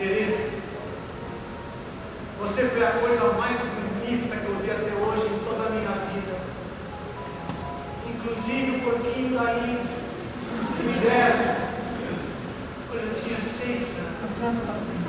Tereza, você foi a coisa mais bonita que eu vi até hoje em toda a minha vida. Inclusive o porquinho da Índia, que me deram quando eu tinha seis anos.